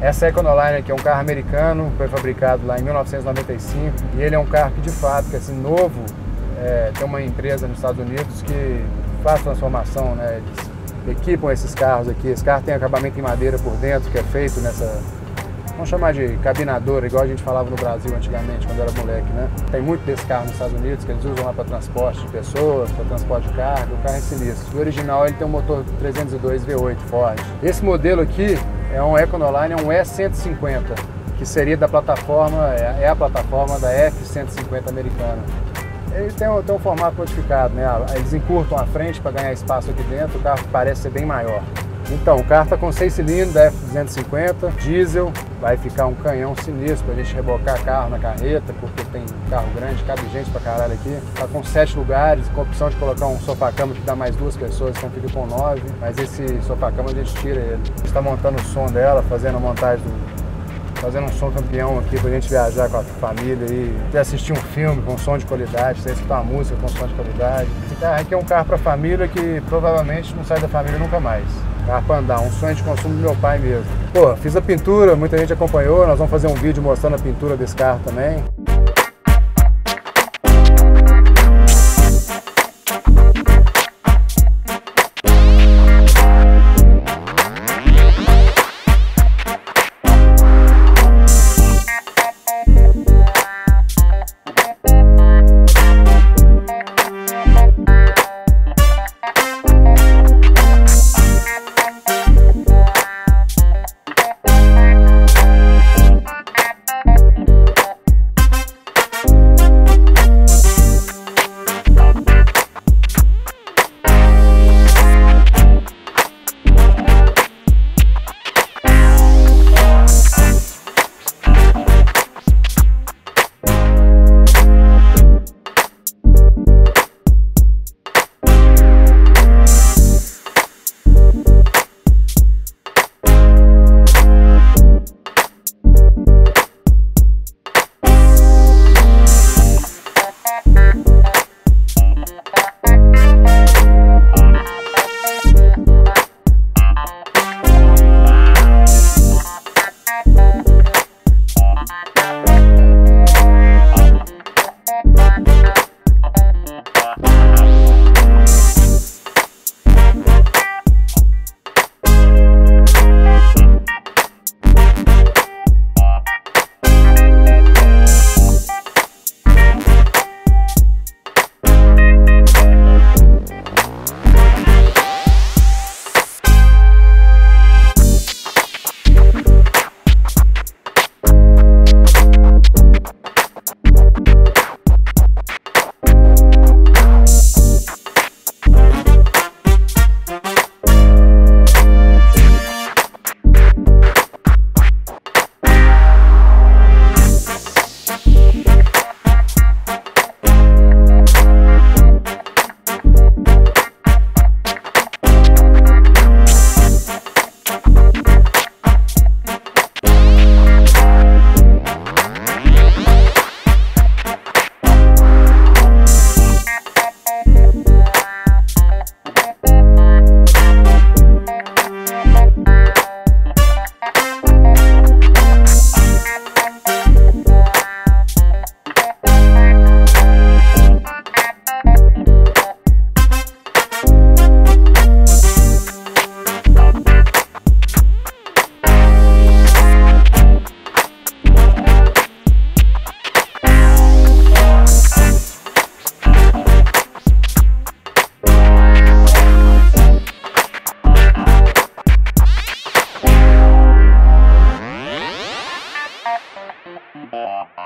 Essa Econoline aqui é um carro americano, foi fabricado lá em 1995 e ele é um carro que de fábrica, assim, novo. É, tem uma empresa nos Estados Unidos que faz transformação, né? Eles equipam esses carros aqui. Esse carro tem acabamento em madeira por dentro, que é feito nessa vamos chamar de cabinadora, igual a gente falava no Brasil antigamente, quando era moleque, né? Tem muito desse carro nos Estados Unidos que eles usam lá para transporte de pessoas, para transporte de carga, o carro é sinistro. O original ele tem um motor 302 V8 Ford. Esse modelo aqui é um Econoline, é um E150, que seria da plataforma, é, é a plataforma da F-150 americana. Ele tem um, um formato modificado, né? Eles encurtam a frente para ganhar espaço aqui dentro, o carro parece ser bem maior. Então, o carro está com 6 cilindros, F250, diesel, vai ficar um canhão sinistro para a gente rebocar carro na carreta, porque tem carro grande, cabe gente pra caralho aqui. Está com 7 lugares, com a opção de colocar um sofá-cama que dá mais duas pessoas, então fica com 9, mas esse sofá-cama a gente tira ele. A gente está montando o som dela, fazendo a montagem do, fazendo um som campeão aqui pra gente viajar com a família e assistir um filme com som de qualidade, você escutar uma música com som de qualidade. Esse carro aqui é um carro pra família que provavelmente não sai da família nunca mais. Carro pra andar, um sonho de consumo do meu pai mesmo. Pô, fiz a pintura, muita gente acompanhou, nós vamos fazer um vídeo mostrando a pintura desse carro também. Bye.